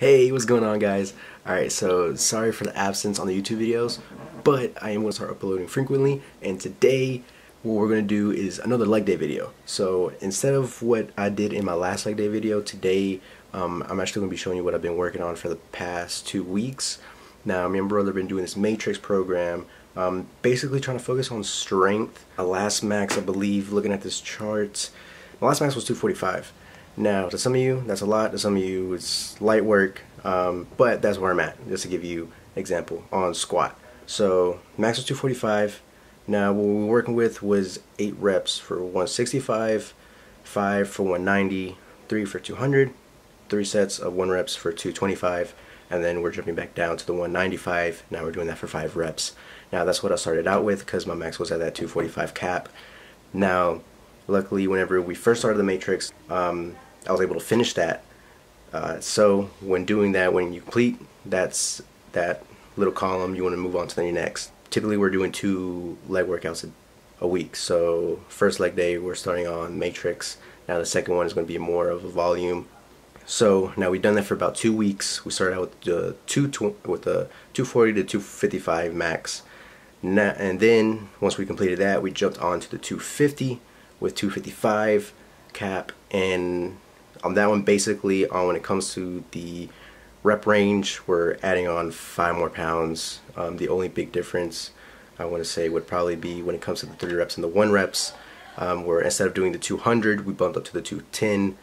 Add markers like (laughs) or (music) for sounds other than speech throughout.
Hey, what's going on guys? Alright, so sorry for the absence on the YouTube videos, but I am going to start uploading frequently, and today what we're going to do is another leg day video. So instead of what I did in my last leg day video, today um, I'm actually going to be showing you what I've been working on for the past two weeks. Now, me and brother been doing this matrix program, um, basically trying to focus on strength. My last max, I believe, looking at this chart, my last max was 245. Now, to some of you, that's a lot. To some of you, it's light work, um, but that's where I'm at, just to give you example on squat. So, max was 245. Now, what we were working with was 8 reps for 165, 5 for 190, 3 for 200, 3 sets of 1 reps for 225, and then we're jumping back down to the 195. Now we're doing that for 5 reps. Now, that's what I started out with because my max was at that 245 cap. Now, luckily, whenever we first started the Matrix, um, I was able to finish that. Uh, so when doing that, when you complete that's that little column, you want to move on to the next. Typically, we're doing two leg workouts a, a week. So first leg day, we're starting on Matrix. Now the second one is going to be more of a volume. So now we've done that for about two weeks. We started out with the two with the 240 to 255 max, Now, and then once we completed that, we jumped on to the 250 with 255 cap and on that one basically on when it comes to the rep range we're adding on five more pounds. Um, the only big difference I want to say would probably be when it comes to the three reps and the one reps um, where instead of doing the 200 we bumped up to the 210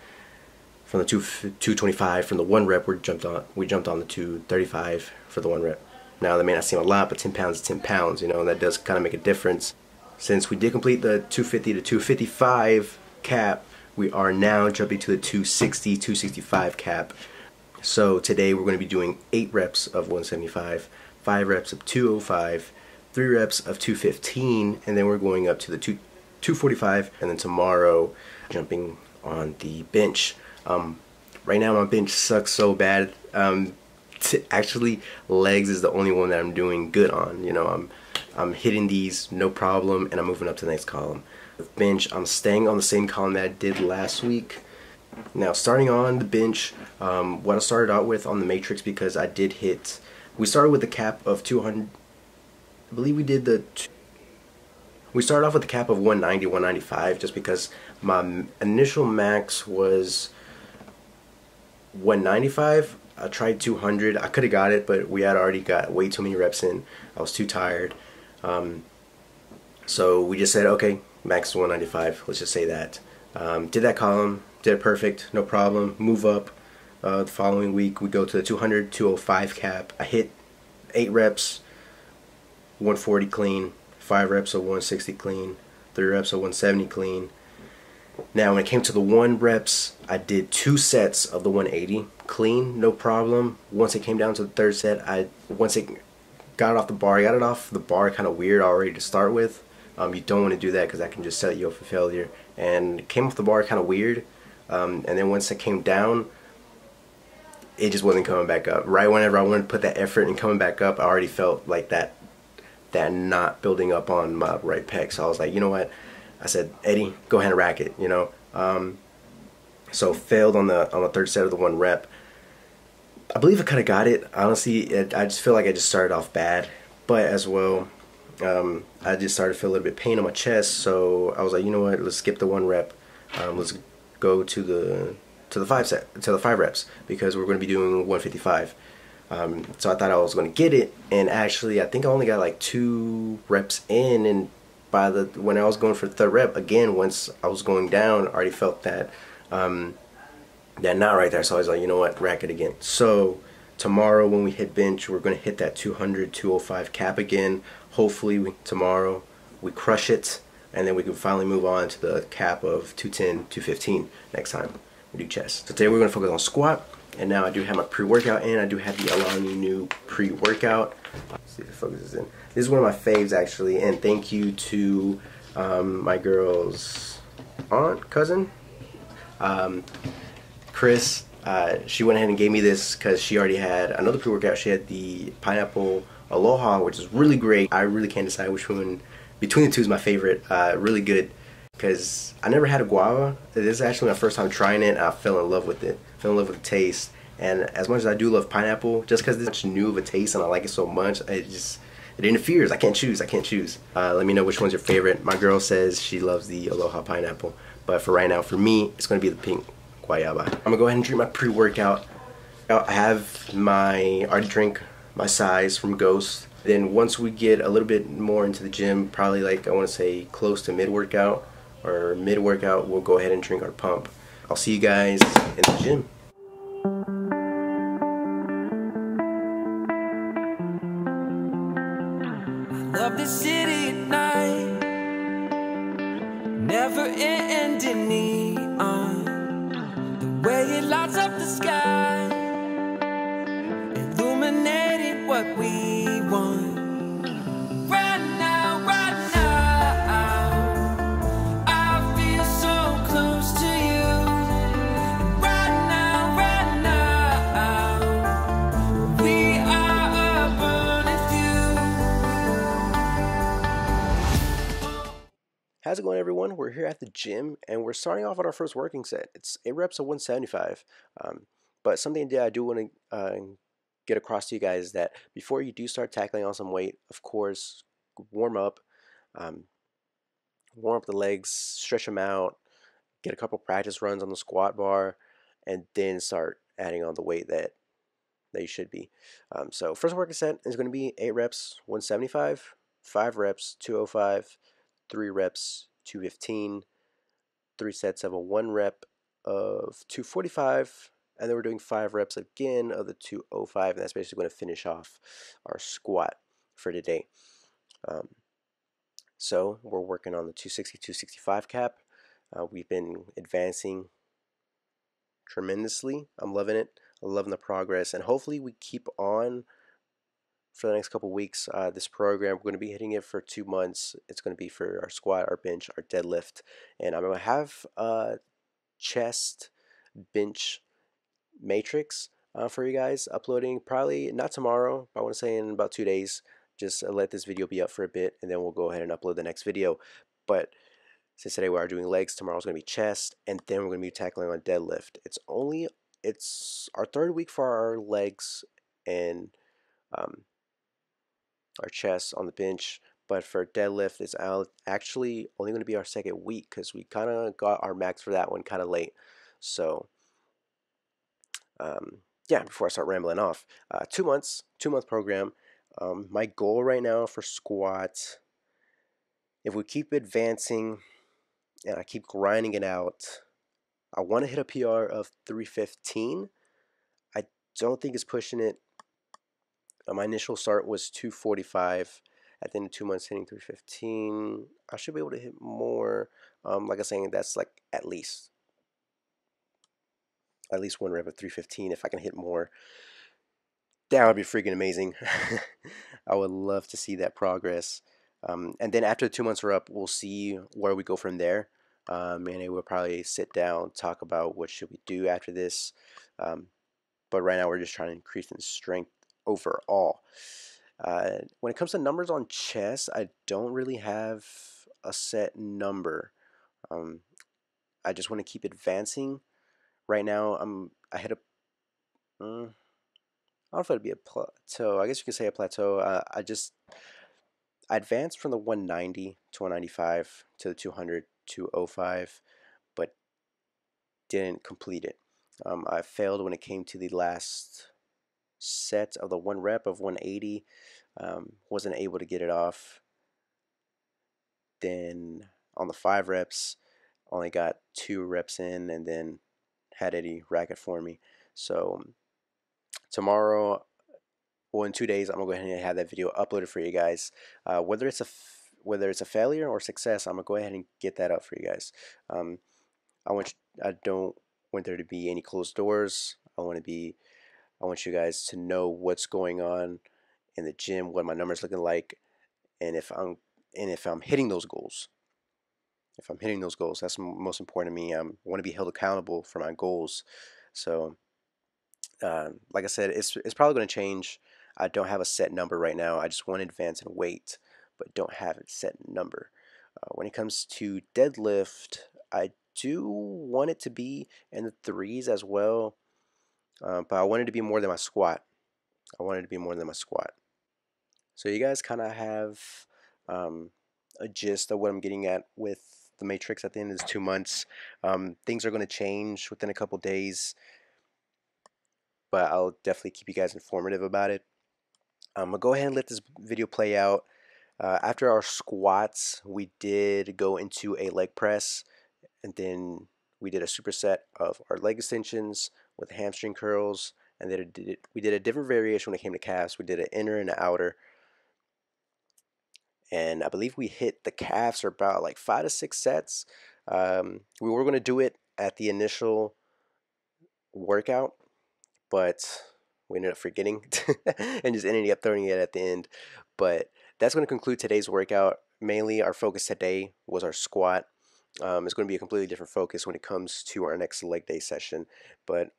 from the two, 225 from the one rep we jumped on we jumped on the 235 for the one rep. Now that may not seem a lot but 10 pounds is 10 pounds you know and that does kind of make a difference since we did complete the 250 to 255 cap, we are now jumping to the 260, 265 cap. So today we're going to be doing 8 reps of 175, 5 reps of 205, 3 reps of 215, and then we're going up to the 2, 245, and then tomorrow jumping on the bench. Um, right now my bench sucks so bad. Um, actually, legs is the only one that I'm doing good on. You know, I'm I'm hitting these no problem and I'm moving up to the next column. With bench, I'm staying on the same column that I did last week. Now starting on the bench, um, what I started out with on the matrix because I did hit, we started with a cap of 200, I believe we did the, we started off with a cap of 190, 195 just because my initial max was 195 I tried 200. I could have got it, but we had already got way too many reps in. I was too tired. Um, so we just said, okay, max 195. Let's just say that. Um, did that column, did it perfect, no problem. Move up. Uh, the following week, we go to the 200, 205 cap. I hit 8 reps, 140 clean, 5 reps of 160 clean, 3 reps of 170 clean. Now, when it came to the 1 reps, I did 2 sets of the 180 clean, no problem. Once it came down to the third set, I once it got it off the bar. Got it off the bar kind of weird already to start with. Um, you don't want to do that because that can just set you up for failure. And it came off the bar kind of weird. Um, and then once it came down, it just wasn't coming back up. Right whenever I wanted to put that effort and coming back up, I already felt like that that knot building up on my right pec. So I was like, you know what? I said, Eddie, go ahead and rack it. You know. Um, so failed on the on the third set of the one rep. I believe I kind of got it. Honestly, it, I just feel like I just started off bad, but as well, um, I just started to feel a little bit pain on my chest. So I was like, you know what? Let's skip the one rep. Um, let's go to the to the five set to the five reps because we're going to be doing 155. Um, so I thought I was going to get it, and actually, I think I only got like two reps in, and by the when I was going for the third rep, again, once I was going down, I already felt that um, that knot right there. So I was like, you know what, rack it again. So tomorrow when we hit bench, we're going to hit that 200, 205 cap again. Hopefully we, tomorrow we crush it and then we can finally move on to the cap of 210, 215 next time we do chest. So today we're going to focus on squat. And now I do have my pre-workout in. I do have the Alani Nu pre-workout. See if it focuses in. This is one of my faves actually. And thank you to um, my girl's aunt, cousin. Um, Chris, uh, she went ahead and gave me this because she already had another pre-workout. She had the pineapple aloha, which is really great. I really can't decide which one between the two is my favorite. Uh, really good because I never had a guava. This is actually my first time trying it. I fell in love with it. Fell in love with the taste, And as much as I do love pineapple, just because it's such new of a taste and I like it so much, it just it interferes. I can't choose. I can't choose. Uh, let me know which one's your favorite. My girl says she loves the Aloha pineapple, but for right now, for me, it's gonna be the pink guayaba. I'm gonna go ahead and drink my pre-workout. I have my already drink my size from Ghost. Then once we get a little bit more into the gym, probably like I want to say close to mid-workout or mid-workout, we'll go ahead and drink our pump. I'll see you guys in the gym. Love city at night at the gym and we're starting off on our first working set. It's 8 reps of 175. Um, but something that I do want to uh, get across to you guys is that before you do start tackling on some weight, of course, warm up. Um, warm up the legs, stretch them out, get a couple practice runs on the squat bar, and then start adding on the weight that that you should be. Um, so first working set is going to be 8 reps, 175, 5 reps, 205, three reps, 215, three sets of a one rep of 245, and then we're doing five reps again of the 205, and that's basically going to finish off our squat for today. Um, so we're working on the 260, 265 cap. Uh, we've been advancing tremendously. I'm loving it. I'm loving the progress, and hopefully we keep on for the next couple weeks. Uh, this program, we're going to be hitting it for two months. It's going to be for our squat, our bench, our deadlift, and I'm going to have a chest bench matrix uh, for you guys uploading probably not tomorrow, but I want to say in about two days. Just uh, let this video be up for a bit, and then we'll go ahead and upload the next video. But since today we are doing legs, tomorrow's going to be chest, and then we're going to be tackling on deadlift. It's only it's our third week for our legs, and um, our chest on the bench. But for deadlift, it's actually only going to be our second week because we kind of got our max for that one kind of late. So, um, yeah, before I start rambling off, uh, two months, two month program. Um, my goal right now for squat, if we keep advancing and I keep grinding it out, I want to hit a PR of 315. I don't think it's pushing it uh, my initial start was 245. At the end of two months, hitting 315. I should be able to hit more. Um, like I'm saying, that's like at least at least one rep of 315. If I can hit more, that would be freaking amazing. (laughs) I would love to see that progress. Um, and then after the two months are up, we'll see where we go from there. Um, and we'll probably sit down, talk about what should we do after this. Um, but right now, we're just trying to increase in strength overall. Uh, when it comes to numbers on chess, I don't really have a set number. Um, I just want to keep advancing. Right now, I'm I hit a. Mm, I don't know if it'd be a plateau. I guess you could say a plateau. Uh, I just I advanced from the 190 to 195 to the 200 to 05, but didn't complete it. Um, I failed when it came to the last set of the one rep of 180. Um, wasn't able to get it off. Then on the five reps, only got two reps in and then had Eddie rack it for me. So tomorrow, well, in two days, I'm gonna go ahead and have that video uploaded for you guys. Uh, whether it's a whether it's a failure or success, I'm gonna go ahead and get that up for you guys. Um, I want you, I don't want there to be any closed doors. I want to be I want you guys to know what's going on in the gym, what my numbers looking like, and if I'm and if I'm hitting those goals. If I'm hitting those goals, that's most important to me. I want to be held accountable for my goals. So, uh, like I said, it's it's probably going to change. I don't have a set number right now. I just want to advance in weight, but don't have a set number. Uh, when it comes to deadlift, I do want it to be in the threes as well. Uh, but I wanted to be more than my squat. I wanted to be more than my squat. So you guys kind of have um, a gist of what I'm getting at with the matrix at the end of this two months. Um, things are going to change within a couple days, but I'll definitely keep you guys informative about it. I'm going to go ahead and let this video play out. Uh, after our squats, we did go into a leg press, and then we did a superset of our leg extensions with hamstring curls, and then we did a different variation when it came to calves. We did an inner and an outer and I believe we hit the calves for about like five to six sets. Um, we were going to do it at the initial workout, but we ended up forgetting (laughs) and just ended up throwing it at the end. But that's going to conclude today's workout. Mainly, our focus today was our squat. Um, it's going to be a completely different focus when it comes to our next leg day session, but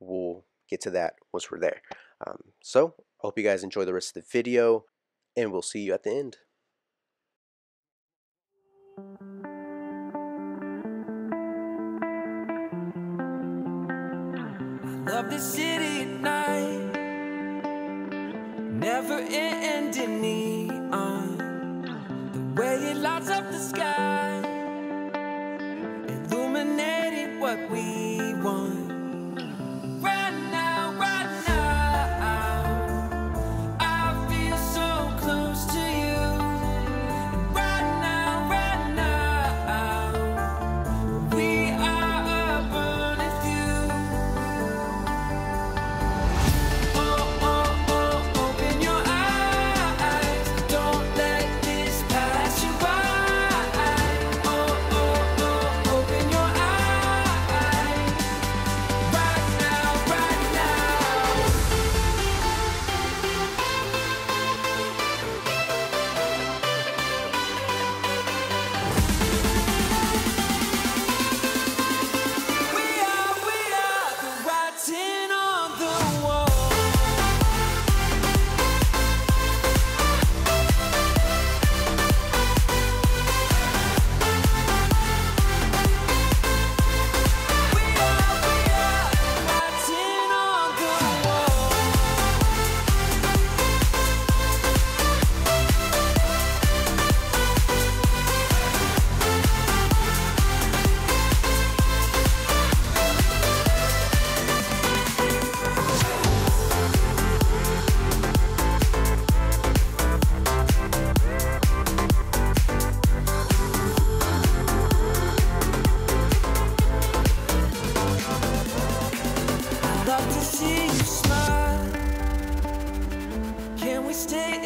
we'll get to that once we're there. Um, so, I hope you guys enjoy the rest of the video and we'll see you at the end. love the city at night Never ending neon The way it lights up the sky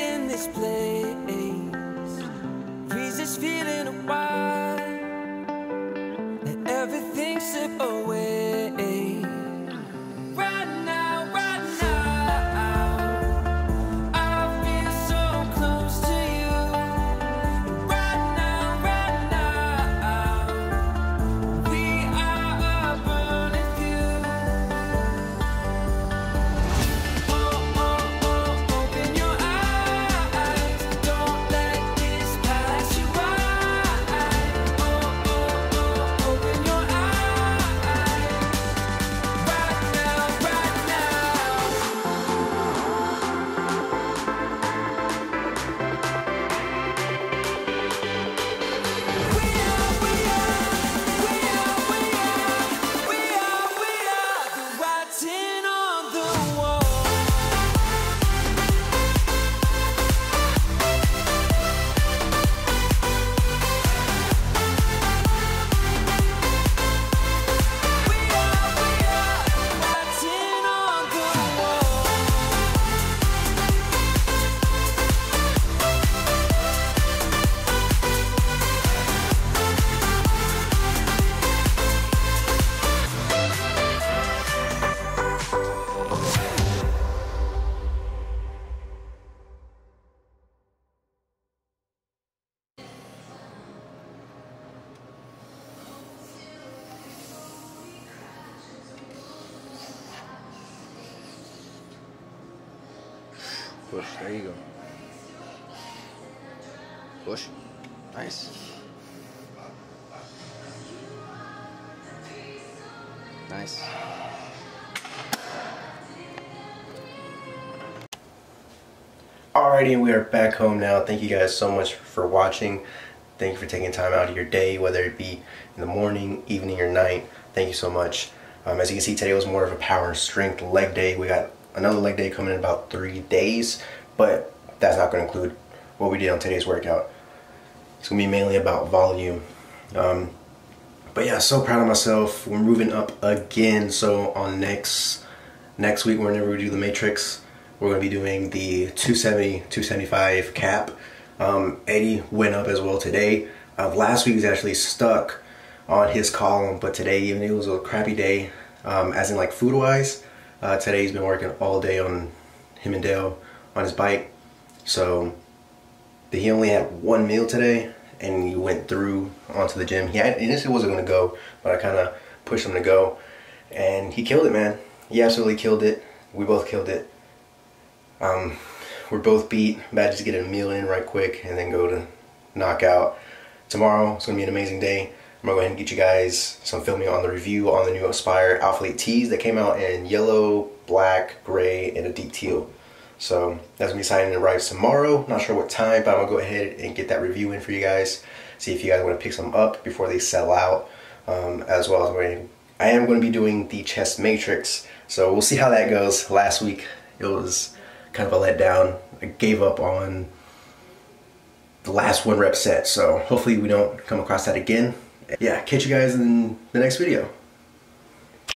in this place. Breeze is feeling a while. Push, there you go. Push. Nice. Nice. Alrighty, we are back home now. Thank you guys so much for watching. Thank you for taking time out of your day, whether it be in the morning, evening, or night. Thank you so much. Um, as you can see, today was more of a power and strength leg day. We got another leg day coming in about three days, but that's not going to include what we did on today's workout. It's going to be mainly about volume. Um, but yeah, so proud of myself. We're moving up again. So on next next week, whenever we do the matrix, we're going to be doing the 270, 275 cap. Um, Eddie went up as well today. Uh, last week was actually stuck on his column, but today, even though it was a crappy day, um, as in like food wise, uh, today he's been working all day on him and Dale on his bike. So he only had one meal today, and he went through onto the gym. He had, initially wasn't going to go, but I kind of pushed him to go, and he killed it, man. He absolutely killed it. We both killed it. Um, we're both beat. Bad just get a meal in right quick and then go to knockout. Tomorrow it's gonna be an amazing day. I'm gonna go ahead and get you guys some filming on the review on the new Aspire Alphalete tees that came out in yellow, black, gray, and a deep teal. So that's gonna be signing and arrives tomorrow. Not sure what time, but I'm gonna go ahead and get that review in for you guys. See if you guys want to pick some up before they sell out. Um, as well as going, I am to be doing the chest matrix. So we'll see how that goes. Last week it was kind of a letdown. I gave up on the last one rep set, so hopefully we don't come across that again. Yeah, catch you guys in the next video.